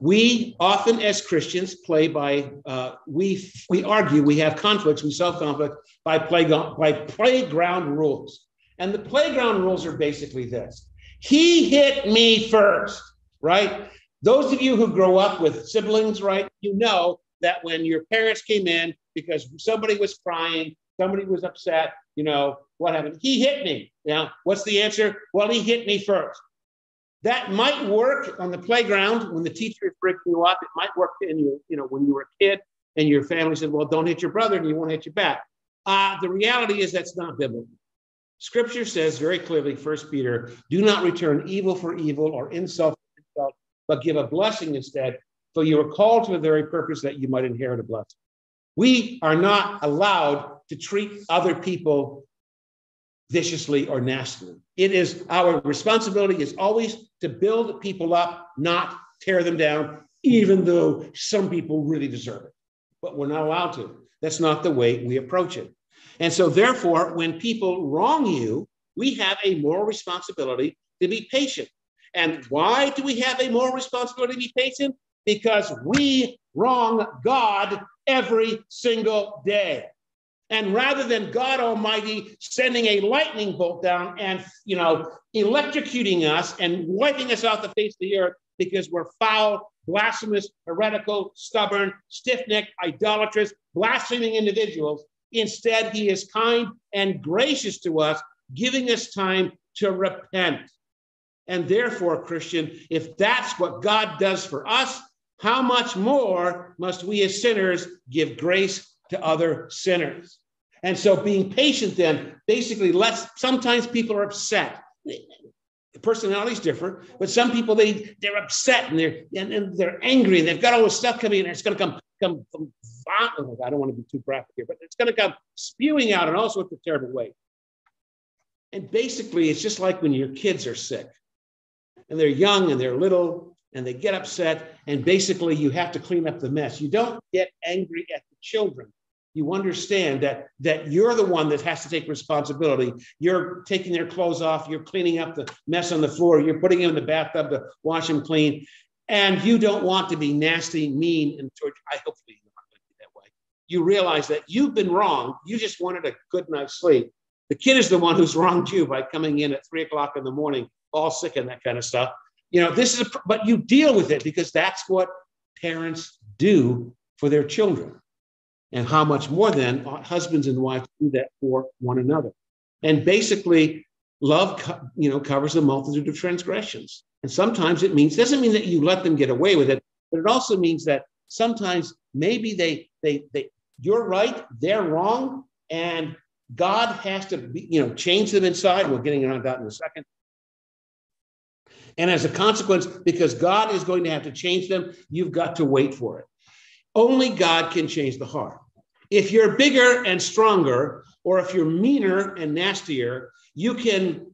we often, as Christians, play by uh, we we argue, we have conflicts, we solve conflict by play by playground rules, and the playground rules are basically this: He hit me first, right? Those of you who grow up with siblings, right, you know that when your parents came in because somebody was crying, somebody was upset, you know what happened? He hit me. Now, what's the answer? Well, he hit me first. That might work on the playground when the teacher is breaking you up. It might work in your, you know, when you were a kid and your family said, well, don't hit your brother and he won't hit you back. Uh, the reality is that's not biblical. Scripture says very clearly, First Peter, do not return evil for evil or insult for insult, but give a blessing instead, for you are called to the very purpose that you might inherit a blessing. We are not allowed to treat other people viciously or nastily. It is our responsibility is always to build people up, not tear them down, even though some people really deserve it. But we're not allowed to. That's not the way we approach it. And so, therefore, when people wrong you, we have a moral responsibility to be patient. And why do we have a moral responsibility to be patient? Because we wrong God every single day. And rather than God Almighty sending a lightning bolt down and, you know, electrocuting us and wiping us off the face of the earth because we're foul, blasphemous, heretical, stubborn, stiff necked, idolatrous, blaspheming individuals, instead, He is kind and gracious to us, giving us time to repent. And therefore, Christian, if that's what God does for us, how much more must we as sinners give grace to other sinners? And so being patient then basically lets sometimes people are upset. The personality is different, but some people they they're upset and they're and, and, they're angry and they've got all this stuff coming in and it's going to come come from oh I don't want to be too graphic here, but it's to come spewing out in all sorts of terrible ways. And basically, it's just like when your kids are sick and they're young and they're little and they get upset, and basically you have to clean up the mess. You don't get angry at the children you understand that that you're the one that has to take responsibility you're taking their clothes off you're cleaning up the mess on the floor you're putting them in the bathtub to wash them clean and you don't want to be nasty mean and torture i hopefully you're not going to be that way you realize that you've been wrong. You just wanted a good night's sleep. The kid is the one who's wronged you by coming in at three o'clock in the morning, all sick and that kind of stuff. You know, this is, a, but you deal with it because that's what parents do for their children. And how much more then husbands and wives do that for one another. And basically, love, you know, covers a multitude of transgressions. And sometimes it means, doesn't mean that you let them get away with it, but it also means that sometimes maybe they, they, they, you're right, they're wrong, and God has to, be, you know, change them inside. We're getting around that in a second. And as a consequence, because God is going to have to change them, you've got to wait for it. Only God can change the heart. If you're bigger and stronger, or if you're meaner and nastier, you can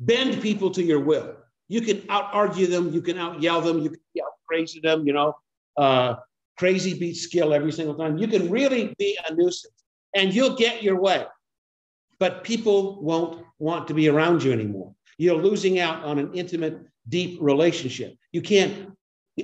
bend people to your will. You can out argue them, you can out yell them, you can out crazy them, you know. Uh, crazy beats skill every single time. You can really be a nuisance and you'll get your way. But people won't want to be around you anymore. You're losing out on an intimate deep relationship. You can't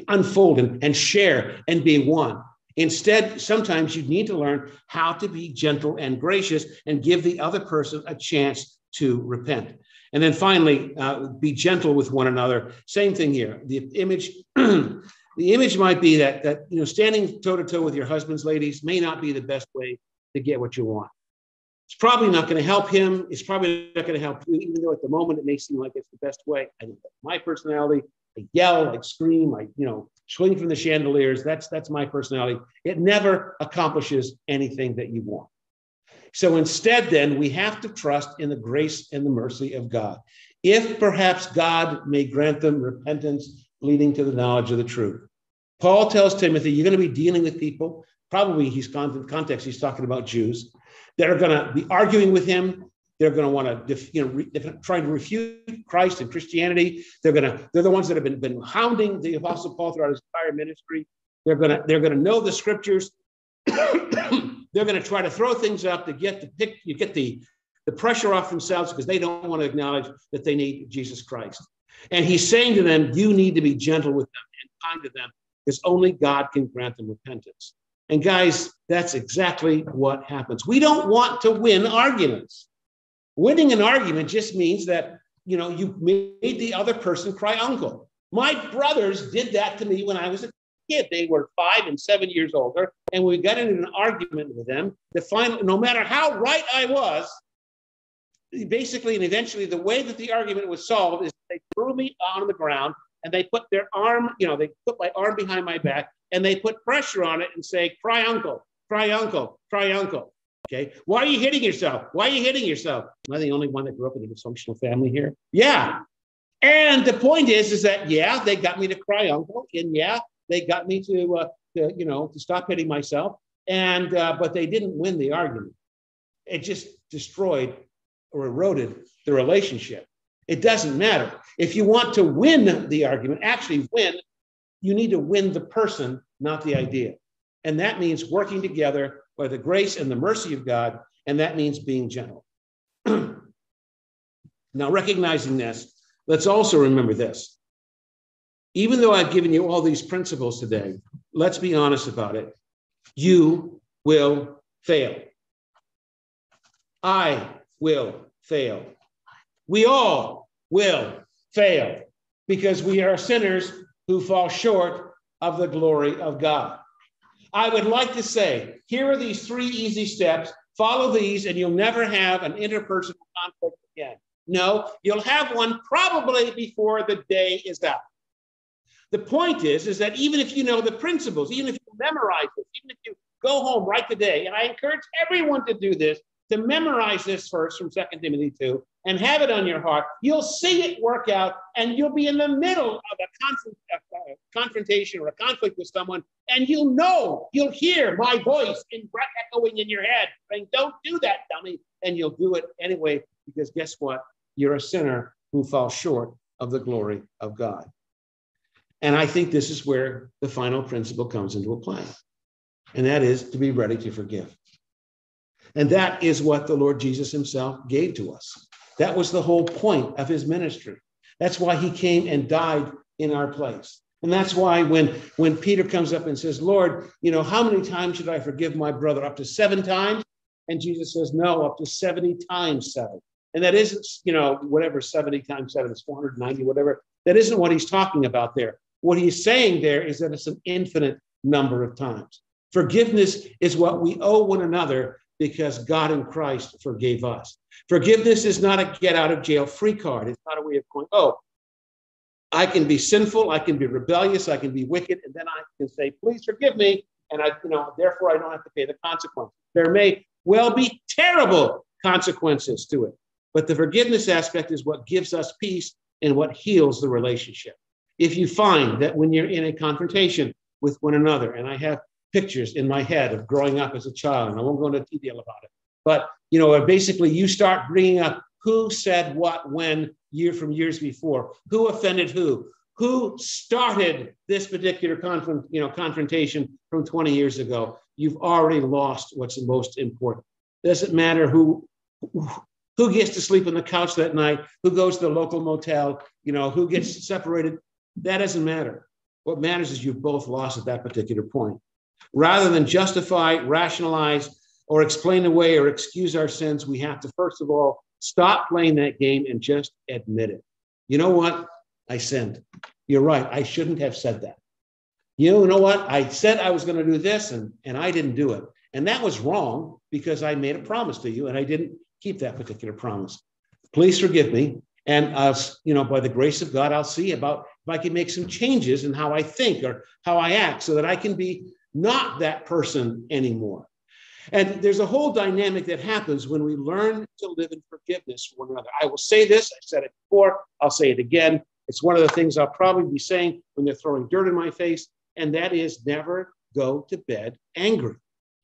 unfold and, and share and be one. Instead, sometimes you need to learn how to be gentle and gracious and give the other person a chance to repent. And then finally, uh, be gentle with one another. Same thing here. The image, (clears throat) the image might be that that you know, standing toe to toe with your husband's ladies may not be the best way to get what you want. It's probably not going to help him. It's probably not going to help you, even though at the moment it may seem like it's the best way. I think that's my personality. I yell, I scream, I you know swing from the chandeliers. That's that's my personality. It never accomplishes anything that you want. So instead, then we have to trust in the grace and the mercy of God. If perhaps God may grant them repentance leading to the knowledge of the truth. Paul tells Timothy, you're going to be dealing with people. Probably he's context, he's talking about Jews that are going to be arguing with him. They're going to want to, you know, re, trying to refute Christ and Christianity. They're going to, they're the ones that have been, been hounding the Apostle Paul throughout his entire ministry. They're going to, they're going to know the scriptures. (coughs) they're going to try to throw things up to get the pick, you get the, the pressure off themselves because they don't want to acknowledge that they need Jesus Christ. And he's saying to them, you need to be gentle with them and kind to them because only God can grant them repentance. And guys, that's exactly what happens. We don't want to win arguments. Winning an argument just means that, you know, you made the other person cry uncle. My brothers did that to me when I was a kid. They were five and seven years older, and we got into an argument with them. The final, no matter how right I was, basically and eventually, the way that the argument was solved is they threw me on the ground and they put their arm, you know, they put my arm behind my back and they put pressure on it and say, cry uncle, cry uncle, cry uncle. Okay. Why are you hitting yourself? Why are you hitting yourself? Am I the only one that grew up in a dysfunctional family here? Yeah. And the point is, is that, yeah, they got me to cry uncle. And yeah, they got me to, uh, to you know, to stop hitting myself. And, uh, but they didn't win the argument. It just destroyed or eroded the relationship. It doesn't matter. If you want to win the argument, actually win, you need to win the person, not the idea. And that means working together by the grace and the mercy of God, and that means being gentle. (clears throat) now, recognizing this, let's also remember this. Even though I've given you all these principles today, let's be honest about it. You will fail. I will fail. We all will fail because we are sinners who fall short of the glory of God. I would like to say here are these three easy steps. Follow these, and you'll never have an interpersonal conflict again. No, you'll have one probably before the day is out. The point is, is that even if you know the principles, even if you memorize this, even if you go home right today, and I encourage everyone to do this, to memorize this verse from 2 Timothy 2 and have it on your heart, you'll see it work out and you'll be in the middle of a, conf- a confrontation or a conflict with someone and you'll know, you'll hear my voice in echoing in your head saying, Don't do that, dummy. And you'll do it anyway because guess what? You're a sinner who falls short of the glory of God. And I think this is where the final principle comes into play, and that is to be ready to forgive. And that is what the Lord Jesus himself gave to us. That was the whole point of his ministry. That's why he came and died in our place. And that's why when, when Peter comes up and says, Lord, you know, how many times should I forgive my brother? Up to seven times? And Jesus says, no, up to 70 times seven. And that isn't, you know, whatever 70 times seven is 490, whatever. That isn't what he's talking about there. What he's saying there is that it's an infinite number of times. Forgiveness is what we owe one another because God in Christ forgave us. Forgiveness is not a get out of jail free card. It's not a way of going, oh, I can be sinful, I can be rebellious, I can be wicked, and then I can say, please forgive me. And I, you know, therefore I don't have to pay the consequences. There may well be terrible consequences to it. But the forgiveness aspect is what gives us peace and what heals the relationship. If you find that when you're in a confrontation with one another, and I have pictures in my head of growing up as a child, and I won't go into detail about it, but you know, basically you start bringing up who said what when year from years before, who offended who, who started this particular confront, you know, confrontation from 20 years ago. You've already lost what's the most important. Doesn't matter who who gets to sleep on the couch that night, who goes to the local motel, you know, who gets separated. That doesn't matter. What matters is you've both lost at that particular point. Rather than justify, rationalize, or explain away or excuse our sins, we have to first of all Stop playing that game and just admit it. You know what? I sinned. You're right. I shouldn't have said that. You know what? I said I was going to do this and, and I didn't do it. And that was wrong because I made a promise to you and I didn't keep that particular promise. Please forgive me. And I'll, you know, by the grace of God, I'll see about if I can make some changes in how I think or how I act so that I can be not that person anymore. And there's a whole dynamic that happens when we learn to live in forgiveness for one another. I will say this, I said it before, I'll say it again. It's one of the things I'll probably be saying when they're throwing dirt in my face, and that is never go to bed angry.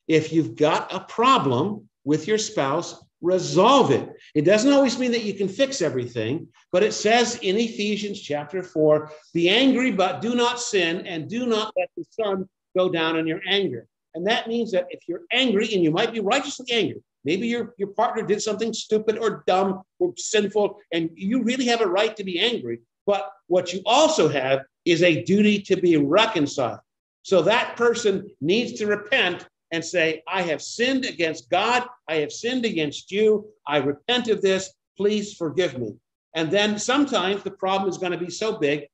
If you've got a problem with your spouse, resolve it. It doesn't always mean that you can fix everything, but it says in Ephesians chapter 4 be angry, but do not sin, and do not let the sun go down in your anger. And that means that if you're angry, and you might be righteously angry, maybe your, your partner did something stupid or dumb or sinful, and you really have a right to be angry. But what you also have is a duty to be reconciled. So that person needs to repent and say, I have sinned against God. I have sinned against you. I repent of this. Please forgive me. And then sometimes the problem is going to be so big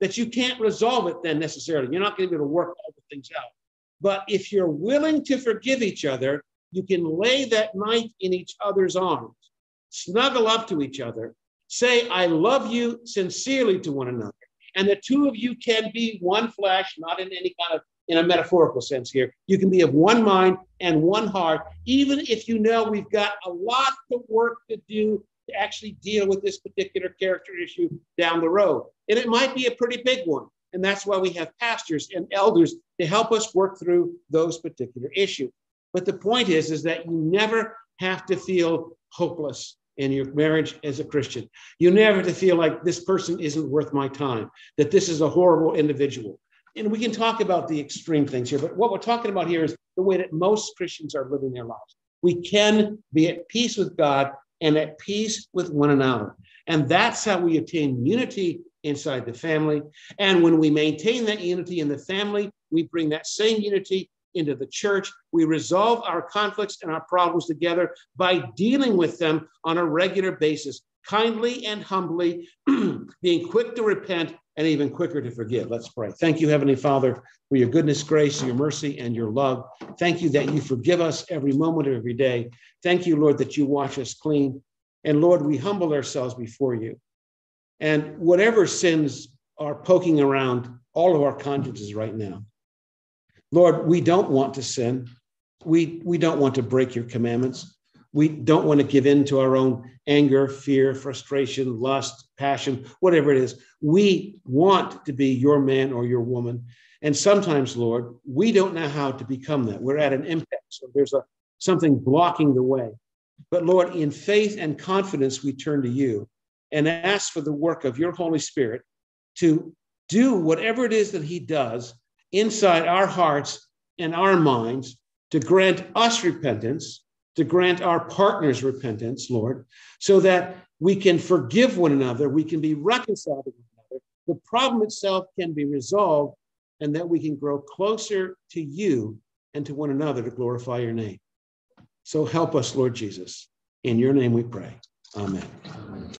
that you can't resolve it then necessarily. You're not going to be able to work all the things out. But if you're willing to forgive each other, you can lay that knife in each other's arms, snuggle up to each other, say, I love you sincerely to one another. And the two of you can be one flesh, not in any kind of in a metaphorical sense here. You can be of one mind and one heart, even if you know we've got a lot of work to do to actually deal with this particular character issue down the road. And it might be a pretty big one. And that's why we have pastors and elders to help us work through those particular issues. But the point is, is that you never have to feel hopeless in your marriage as a Christian. You never have to feel like this person isn't worth my time, that this is a horrible individual. And we can talk about the extreme things here, but what we're talking about here is the way that most Christians are living their lives. We can be at peace with God and at peace with one another. And that's how we attain unity inside the family. And when we maintain that unity in the family, we bring that same unity into the church. We resolve our conflicts and our problems together by dealing with them on a regular basis, kindly and humbly, (clears throat) being quick to repent and even quicker to forgive. Let's pray. Thank you, Heavenly Father, for your goodness, grace, your mercy, and your love. Thank you that you forgive us every moment of every day. Thank you, Lord, that you wash us clean. And Lord, we humble ourselves before you. And whatever sins are poking around all of our consciences right now, Lord, we don't want to sin. We, we don't want to break your commandments. We don't want to give in to our own anger, fear, frustration, lust, passion, whatever it is. We want to be your man or your woman. And sometimes, Lord, we don't know how to become that. We're at an impasse. So there's a something blocking the way. But Lord, in faith and confidence, we turn to you and ask for the work of your Holy Spirit to do whatever it is that He does inside our hearts and our minds to grant us repentance, to grant our partners repentance, Lord, so that we can forgive one another, we can be reconciled to one another, the problem itself can be resolved and that we can grow closer to you and to one another to glorify your name. So help us, Lord Jesus. In your name we pray. Amen.